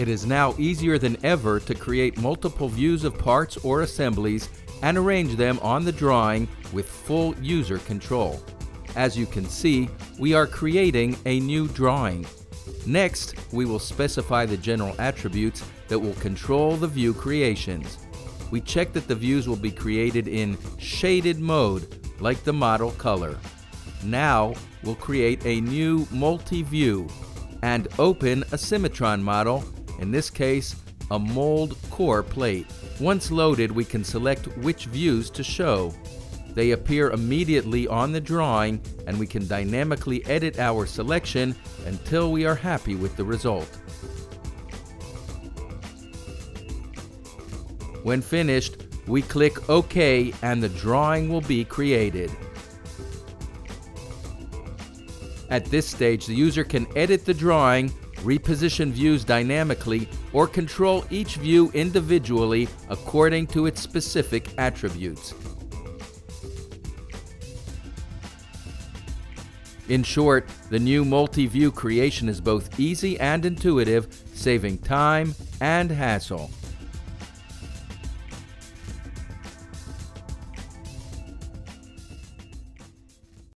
It is now easier than ever to create multiple views of parts or assemblies and arrange them on the drawing with full user control. As you can see, we are creating a new drawing. Next, we will specify the general attributes that will control the view creations. We check that the views will be created in shaded mode, like the model color. Now, we'll create a new multi-view and open a Cimatron model, in this case, a mold core plate. Once loaded, we can select which views to show. They appear immediately on the drawing and we can dynamically edit our selection until we are happy with the result. When finished, we click OK and the drawing will be created. At this stage, the user can edit the drawing, reposition views dynamically, or control each view individually according to its specific attributes. In short, the new multi-view creation is both easy and intuitive, saving time and hassle.